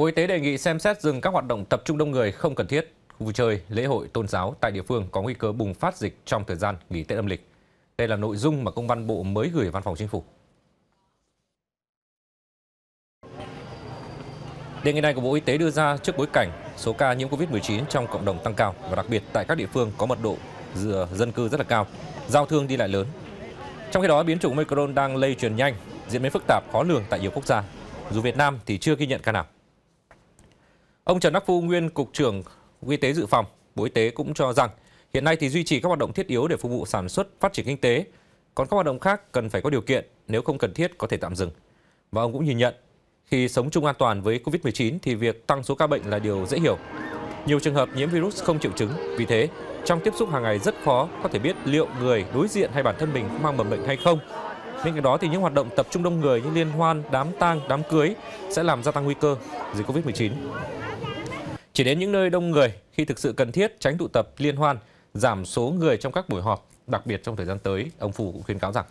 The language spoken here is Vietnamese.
Bộ Y tế đề nghị xem xét dừng các hoạt động tập trung đông người không cần thiết, vui chơi, lễ hội tôn giáo tại địa phương có nguy cơ bùng phát dịch trong thời gian nghỉ Tết âm lịch. Đây là nội dung mà công văn Bộ mới gửi Văn phòng Chính phủ. Đề nghị này của Bộ Y tế đưa ra trước bối cảnh số ca nhiễm Covid-19 trong cộng đồng tăng cao và đặc biệt tại các địa phương có mật độ dân cư rất là cao, giao thương đi lại lớn. Trong khi đó, biến chủng Omicron đang lây truyền nhanh, diễn biến phức tạp khó lường tại nhiều quốc gia. Dù Việt Nam thì chưa ghi nhận ca nào. Ông Trần Đắc Phu, nguyên cục trưởng Y tế dự phòng, Bộ Y tế cũng cho rằng hiện nay thì duy trì các hoạt động thiết yếu để phục vụ sản xuất, phát triển kinh tế, còn các hoạt động khác cần phải có điều kiện, nếu không cần thiết có thể tạm dừng. Và ông cũng nhìn nhận khi sống chung an toàn với Covid-19 thì việc tăng số ca bệnh là điều dễ hiểu. Nhiều trường hợp nhiễm virus không triệu chứng, vì thế trong tiếp xúc hàng ngày rất khó có thể biết liệu người đối diện hay bản thân mình mang mầm bệnh hay không. Bên cạnh đó thì những hoạt động tập trung đông người như liên hoan, đám tang, đám cưới sẽ làm gia tăng nguy cơ dịch Covid-19. Chỉ đến những nơi đông người khi thực sự cần thiết tránh tụ tập liên hoan, giảm số người trong các buổi họp, đặc biệt trong thời gian tới, ông Phù cũng khuyến cáo rằng